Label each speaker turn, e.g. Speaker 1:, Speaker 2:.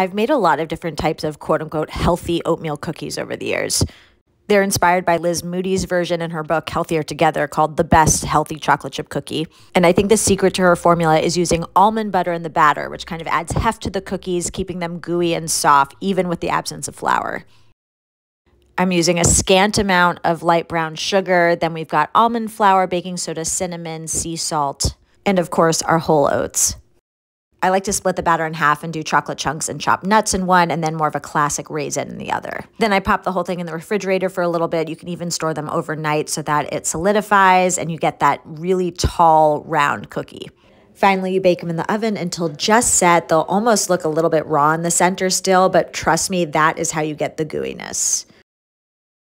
Speaker 1: I've made a lot of different types of quote unquote healthy oatmeal cookies over the years. They're inspired by Liz Moody's version in her book Healthier Together called The Best Healthy Chocolate Chip Cookie. And I think the secret to her formula is using almond butter in the batter, which kind of adds heft to the cookies, keeping them gooey and soft, even with the absence of flour. I'm using a scant amount of light brown sugar. Then we've got almond flour, baking soda, cinnamon, sea salt, and of course, our whole oats. I like to split the batter in half and do chocolate chunks and chopped nuts in one and then more of a classic raisin in the other. Then I pop the whole thing in the refrigerator for a little bit. You can even store them overnight so that it solidifies and you get that really tall, round cookie. Finally, you bake them in the oven until just set. They'll almost look a little bit raw in the center still, but trust me, that is how you get the gooiness.